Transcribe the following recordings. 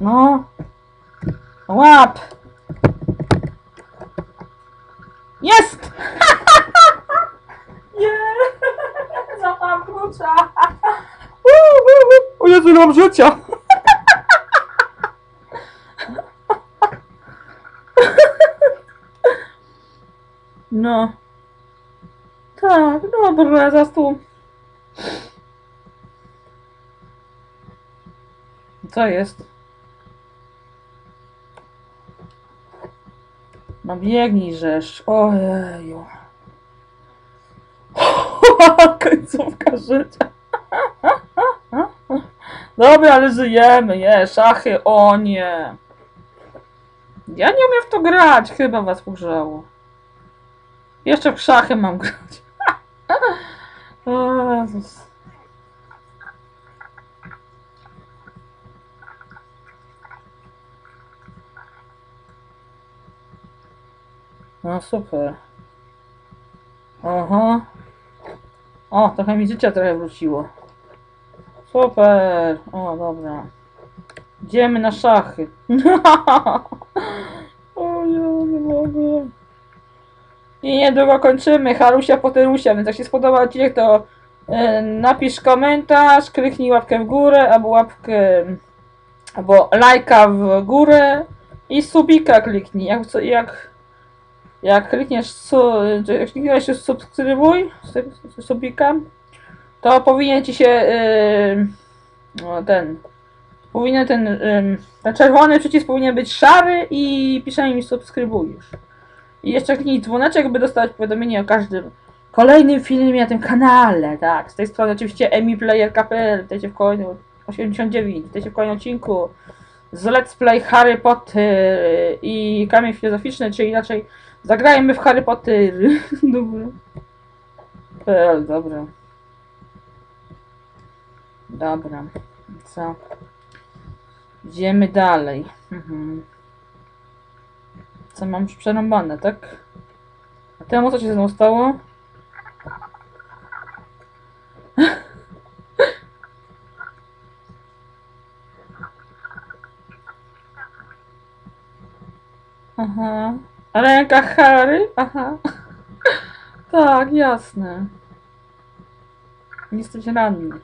No. Łap! Jest! Nie! Złapałam klucza! O Jezu, mam życia! No. Tak, dobra, za tu. Co jest? No biegnij, żeż. Ojeju. Końcówka życia. Dobra, ale żyjemy, je, szachy, o nie. Ja nie umiem w to grać, chyba was ugrzało. Jeszcze w szachy mam grać. Jezus. No super. Aha. O, trochę mi życia trochę wróciło. Super. O, dobra. Idziemy na szachy. o, ja nie mogę. I niedługo kończymy. Harusia Poterusia, więc jak się spodoba odcinek, to e, napisz komentarz, kliknij łapkę w górę, albo łapkę, albo lajka w górę i subika kliknij. Jak, jak, jak klikniesz, jak klikniesz subskrybuj, su- subika, to powinien ci się yy, ten powinien ten, ym, ten czerwony przycisk powinien być szary i pisze mi subskrybujesz. I jeszcze kliknij dzwoneczek, by dostać powiadomienie o każdym kolejnym filmie na tym kanale, tak. Z tej strony oczywiście emiplayer.pl, witajcie w kolejnym 89, witajcie w kolejnym odcinku z Let's Play Harry Potter i kamień filozoficzny, czy inaczej zagrajmy w Harry Potter. dobra. PL, dobra. Dobra. Co? Idziemy dalej. Mhm. Co mam już przerąbane, tak? A temu co się ze stało? Aha. Ręka Harry? Aha. tak, jasne. Jesteś ranny.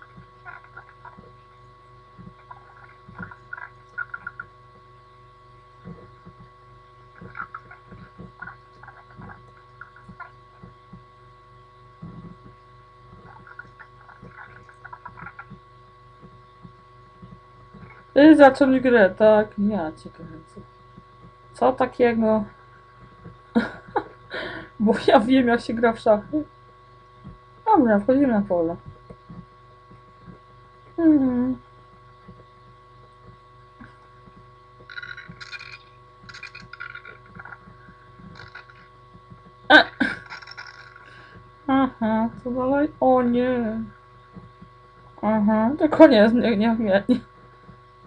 I zacząć grę, tak? Ja cię kręcę. Co takiego? Bo ja wiem jak się gra w szachy. Dobra, wchodzimy na pole. Mhm. E. Aha, co dalej? O nie. Aha, to koniec, nie, nie, nie,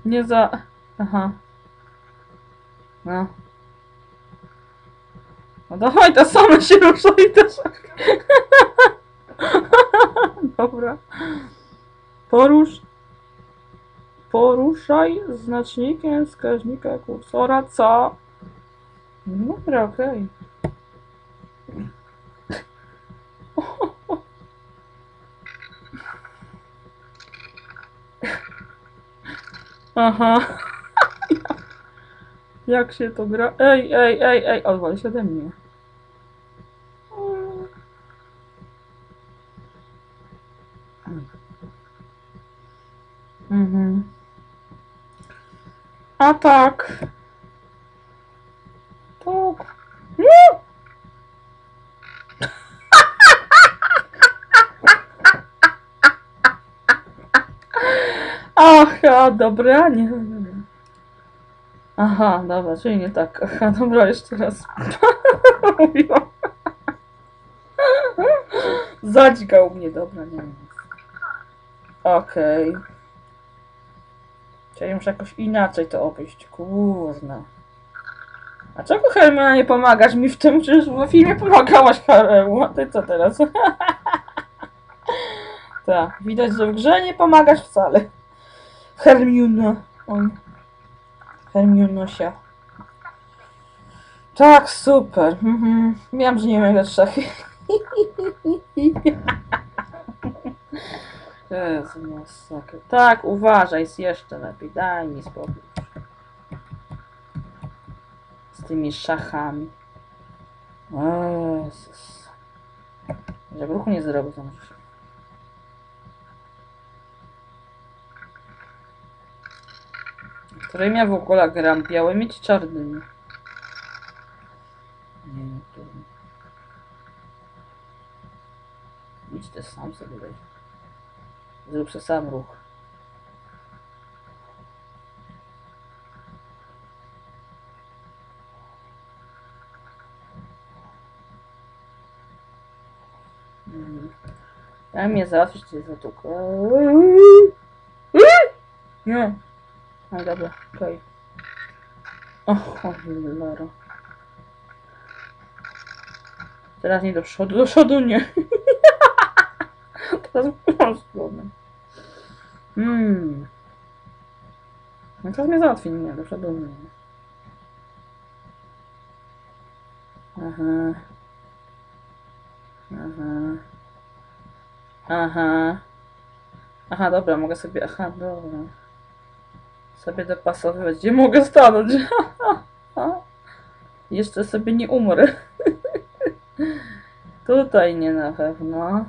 nie, za... Aha. No. No dawaj, to same się ruszą i też... Dobra. Porusz... Poruszaj znacznikiem wskaźnika kursora, co? Dobra, okej. Aha. Jak się to gra? Ej, ej, ej, ej, odwal się ode mnie. Mhm. A tak. Tak. Nie! Aha, dobra, nie. Aha, dobra, czyli nie tak. Aha, dobra, jeszcze raz. Mówiłam. Zadźgał mnie, dobra, nie wiem. Okej. Czyli muszę jakoś inaczej to obejść, kurna. A czego Hermiona nie pomagasz mi w tym? Przecież w filmie pomagałaś Haremu, a ty co teraz? tak, widać, że w grze nie pomagasz wcale. Hermiona. Oj. Hermionosia. Tak, super. Mhm. Wiem, że nie umiem grać w szachy. Jezu, masakra. Tak, uważaj, jest jeszcze lepiej. Daj mi spokój. Z tymi szachami. Jezus. Jak ruchu nie zrobię, to może Którym ja w ogóle gram? Białymi czy czarnymi? Nie wiem. Idź też sam sobie weź. Zrób sobie sam ruch. Mhm. Ja mnie załatwić, czy zatukę. Nie. No dobra, okej. O, cholera. Teraz nie do przodu, do przodu nie. Teraz którą stronę. Hmm. No teraz mnie załatwi, nie, do przodu nie. Aha. Aha. Aha. Aha, dobra, mogę sobie, aha, dobra. Sobie dopasowywać. Gdzie mogę stanąć? Jeszcze sobie nie umrę. Tutaj nie na pewno.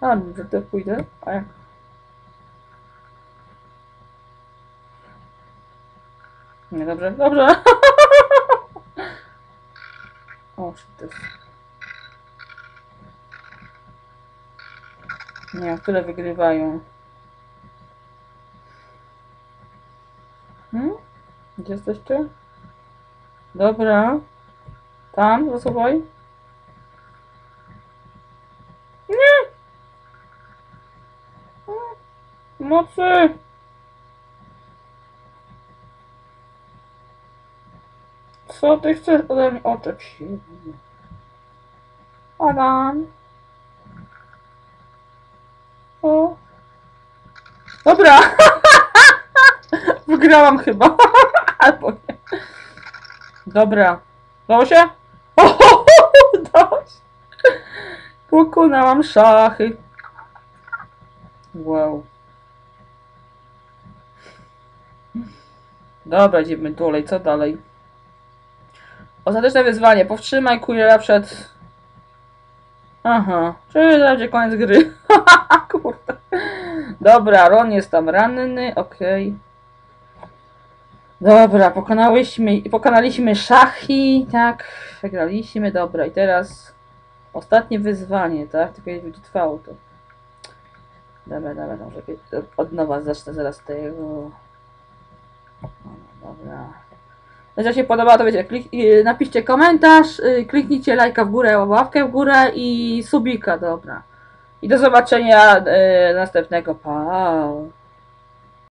A, że to pójdę. A jak? Nie, dobrze, dobrze. O, shit. Nie, tyle wygrywają. Hmm? Gdzie jesteście? Dobra. Tam, zasuwaj. Nie! Mocy! Co ty chcesz ode mnie? Oczep się. Adam. O. Dobra! Wygrałam chyba. Albo nie. Dobra. Dało się? Dało się. Pokonałam szachy. Wow. Dobra, idziemy dalej. Co dalej? Ostateczne wyzwanie. Powstrzymaj Quirrella przed... Aha. Czyli będzie koniec gry. Kurde. Dobra, Ron jest tam ranny. Okej. Dobra, pokonałyśmy, pokonaliśmy szachy, tak, wygraliśmy, dobra, i teraz ostatnie wyzwanie, tak, tylko jak będzie trwało to. Dobra, dobra, dobrze, od nowa zacznę zaraz tego. Dobra. Jeżeli się podoba, to wiecie, klik, y, napiszcie komentarz, y, kliknijcie lajka w górę, łapkę w górę i subika, dobra. I do zobaczenia y, następnego, pa.